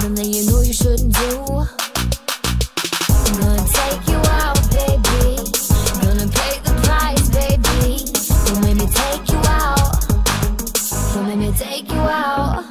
something that you know you shouldn't do. I'm gonna take you out, baby. I'm gonna pay the price, baby. Don't make me take you out. Don't make me take you out.